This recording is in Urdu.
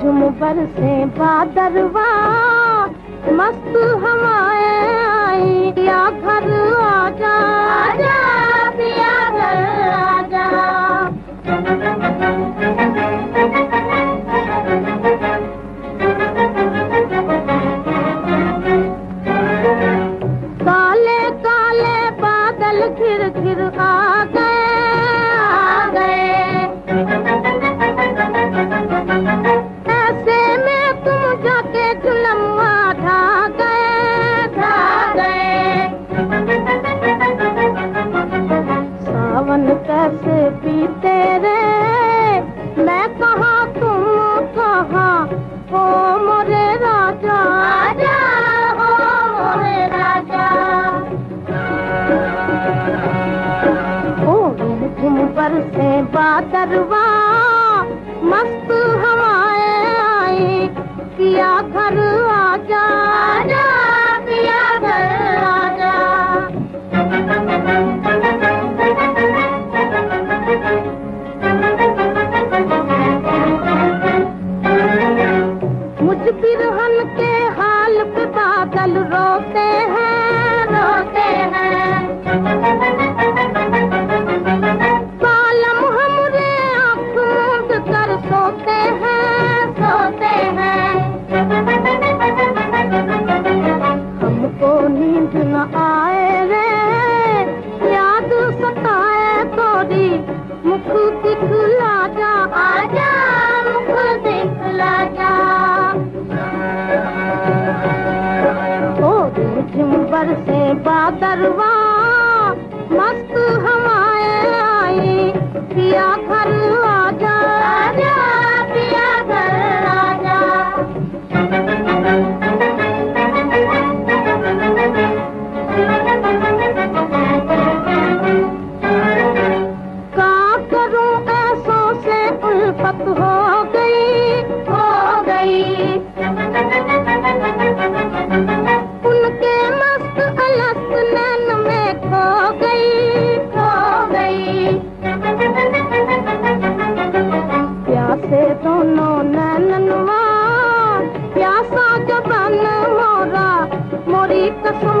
جھم برسے بادروا مست ہوائیں آئی یا گھر آ جا پیا گھر آجا۔ کالے کالے، بادل گھر گھر آ گئے پر سے بادروا مست ہوائیں آئی کیا گھر آ جا آجا، پیا گھر آجا۔ مجھ برہن کے حال پہ بادل روتے بادروا مست ہوائیں آئی کیا گھر کروں ایسوں سے الفت ہو گئی ہو گئی۔ ان کے مست نین میں کھو گئی کھو گئی۔ پیاسے دونوں نیننوا پیاسا جبان مورا موری قسم